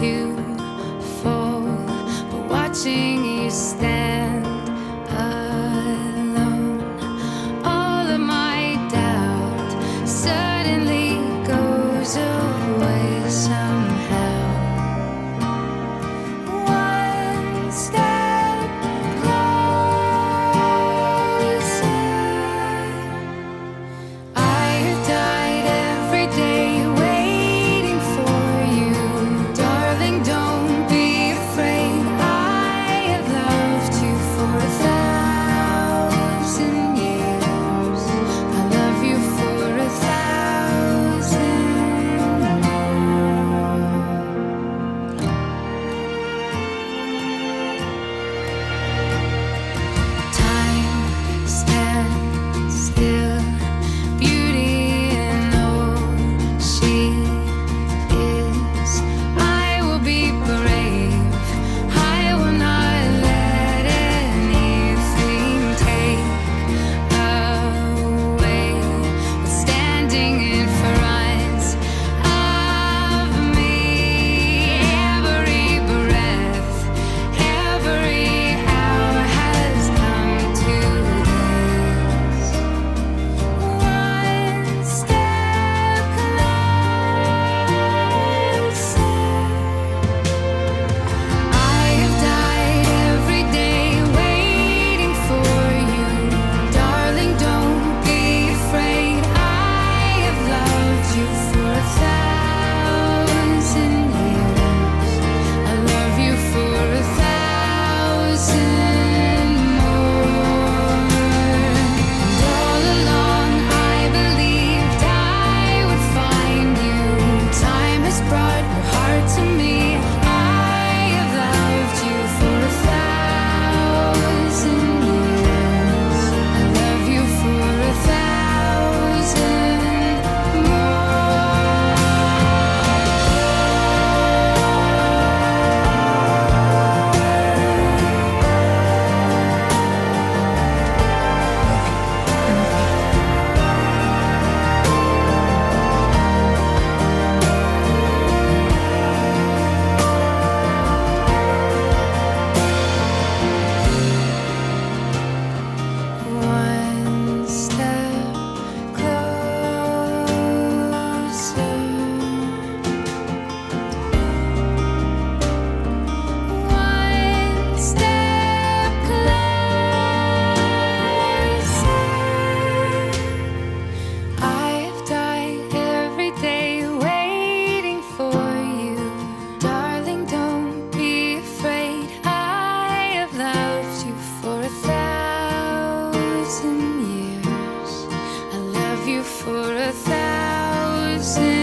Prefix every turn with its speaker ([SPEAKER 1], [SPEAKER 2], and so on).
[SPEAKER 1] to for a thousand